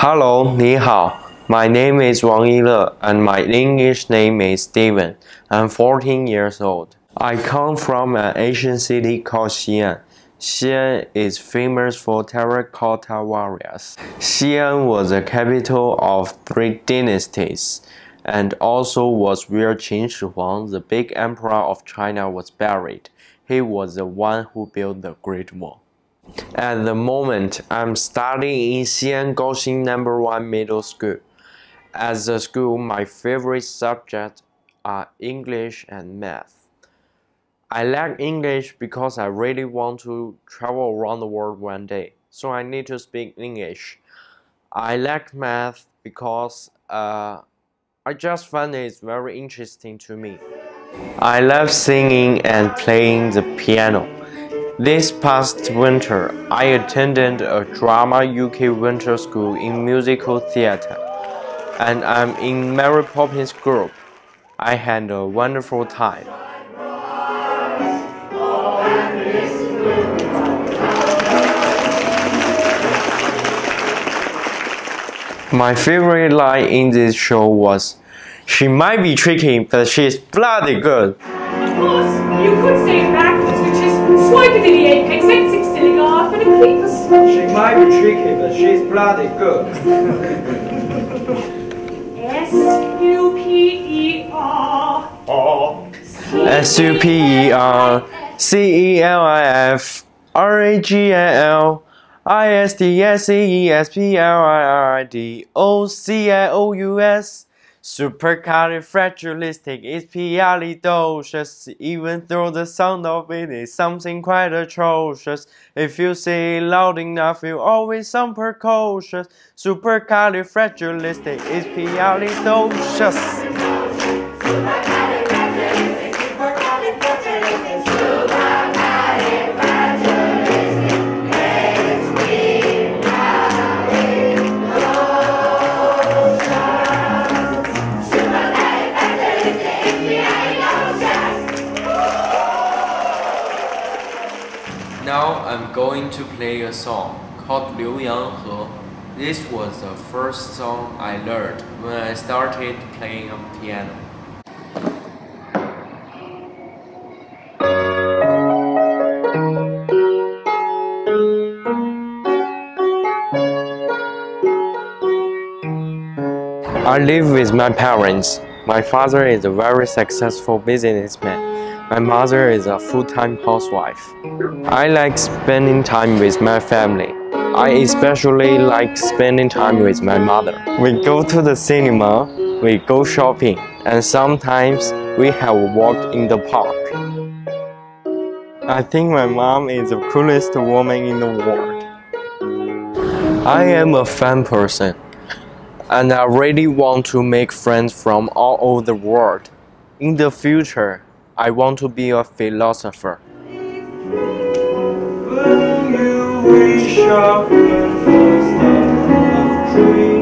Hello. My name is Wang Yile and my English name is Steven. I'm 14 years old. I come from an Asian city called Xi'an. Xi'an is famous for terracotta warriors. Xi'an was the capital of three dynasties and also was where Qin Shi Huang, the big emperor of China, was buried. He was the one who built the Great Wall. At the moment, I'm studying in Xi'an Gaoxin Number 1 Middle School. At the school, my favorite subjects are English and math. I like English because I really want to travel around the world one day, so I need to speak English. I like math because uh, I just find it very interesting to me. I love singing and playing the piano. This past winter, I attended a drama UK winter school in musical theatre, and I'm in Mary Poppins group. I had a wonderful time. My favorite line in this show was, She might be tricky, but she's bloody good. Of course, you could say it backwards, which is swiping to the apex, exit silly off, and a cleavus. She might be tricky, but she's bloody good. S U P E R. S U P E R C E L I F R A G A L I S T S E E S P L I R I D O C I O U S Supercalifragilisticexpialidocious Even though the sound of it is something quite atrocious If you say it loud enough you always sound precocious. Supercalifragilisticexpialidocious Now I'm going to play a song called Liu Yang He. This was the first song I learned when I started playing a piano. I live with my parents. My father is a very successful businessman. My mother is a full-time housewife. I like spending time with my family. I especially like spending time with my mother. We go to the cinema, we go shopping, and sometimes we have a walk in the park. I think my mom is the coolest woman in the world. I am a fan person, and I really want to make friends from all over the world. In the future, I want to be a philosopher. You wish up the first of?